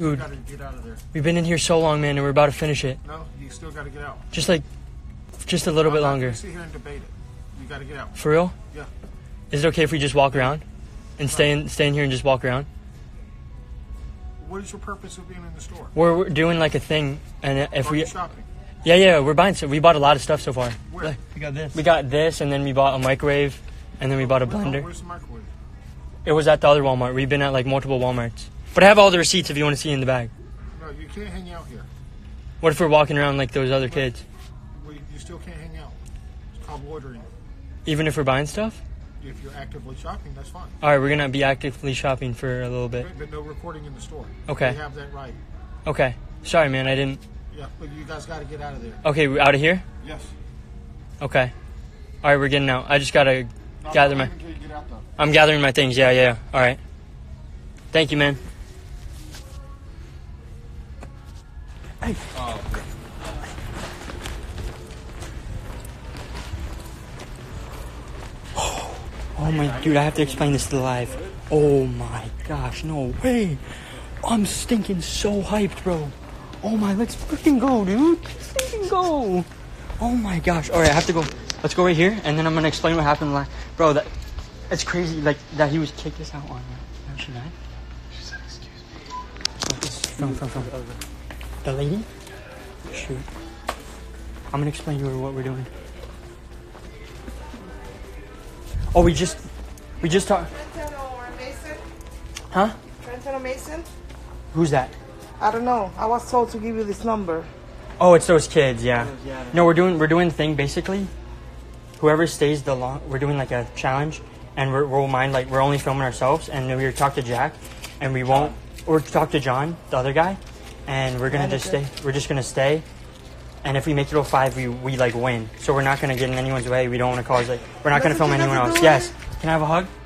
You Dude, gotta get out of there. we've been in here so long, man, and we're about to finish it. No, you still gotta get out. Just like, just a little bit I'm not longer. gonna Sit here and debate it. You gotta get out. For real? Yeah. Is it okay if we just walk around and stay in, stay in here and just walk around? What is your purpose of being in the store? We're, we're doing like a thing, and if Are we, you shopping? yeah, yeah, we're buying. So we bought a lot of stuff so far. Where? Like, We got this. we got this, and then we bought a microwave, and then we bought a blender. Where's the microwave? It was at the other Walmart. We've been at like multiple WalMarts. But I have all the receipts if you want to see in the bag. No, you can't hang out here. What if we're walking around like those other kids? Well, you still can't hang out. It's called loitering. Even if we're buying stuff? If you're actively shopping, that's fine. All right, we're gonna be actively shopping for a little bit. But, but no recording in the store. Okay. You have that right. Okay. Sorry, man. I didn't. Yeah, but you guys gotta get out of there. Okay, we out of here. Yes. Okay. All right, we're getting out. I just gotta No, gather my. Until you get out though. I'm gathering my things. Yeah, yeah. All right. Thank you, man. Oh. oh my, dude, I have to explain this to the live. Oh my gosh, no way. I'm stinking so hyped, bro. Oh my, let's freaking go, dude. Let's freaking go. Oh my gosh. All right, I have to go. Let's go right here, and then I'm gonna explain what happened last. Bro, that it's crazy. Like that, he was kicked us out on. She not. She said, "Excuse me." From from from the lady. Shoot. I'm gonna explain to her what we're doing. Oh, we just, we just talked. Trenton or Mason? Huh? Trenton or Mason? Who's that? I don't know. I was told to give you this number. Oh, it's those kids. Yeah. No, we're doing we're doing thing basically. Whoever stays the long, we're doing like a challenge, and we're, we'll mind like we're only filming ourselves, and then we talk to Jack, and we won't or talk to John, the other guy, and we're gonna just stay. We're just gonna stay, and if we make it to five, we we like win. So we're not gonna get in anyone's way. We don't want to cause like we're not gonna film anyone else. Yes. Can I have a hug?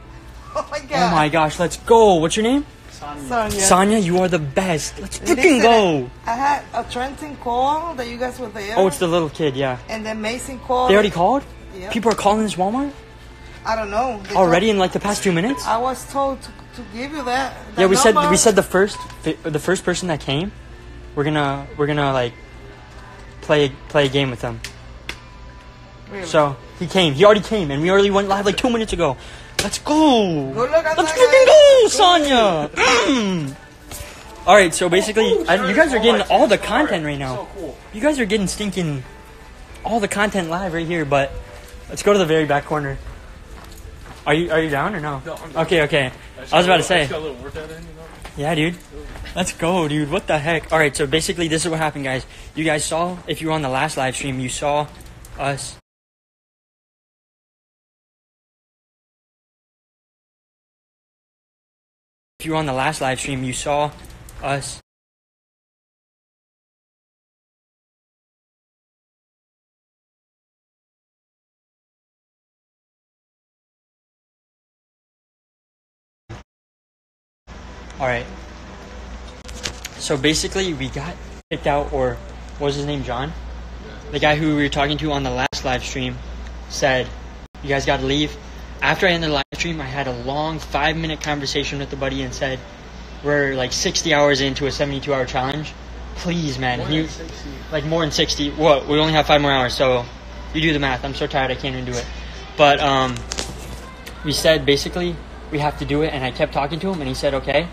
Oh, oh my god. Oh my gosh, let's go. What's your name? Sonia. Sonia, you are the best. Let's freaking go. I had a Trenton call that you guys were there. Oh, it's the little kid. Yeah. And then Mason called. They already called. Yeah. People are calling this Walmart. I don't know. They Already told- in like the past two minutes? I was told to, to give you that. that Yeah, we said we said the first the first person that came, we're gonna we're gonna like play play a game with them. Really? So he came. He already came, and we already went live like two minutes ago. Let's go. Good luck Let's that, freaking go, Sonya. Mm. All right, so basically, I, you guys are getting all the content right now. You guys are getting stinking all the content live right here. But let's go to the very back corner. Are you are you down or no? Okay, okay. I was about to say. Yeah, dude. Let's go, dude. What the heck? All right, so basically, this is what happened, guys. You guys saw, if you were on the last live stream, you saw us. If you were on the last live stream, you saw us. All right. So basically, we got kicked out, or what was his name, John? The guy who we were talking to on the last live stream said, "You guys got to leave." After I ended the live stream, I had a long five-minute conversation with the buddy and said, "We're like 60 hours into a 72-hour challenge. Please, man, can you like more than 60? What? We only have five more hours, so you do the math. I'm so tired, I can't even do it." But um, we said basically we have to do it, and I kept talking to him, and he said, "Okay."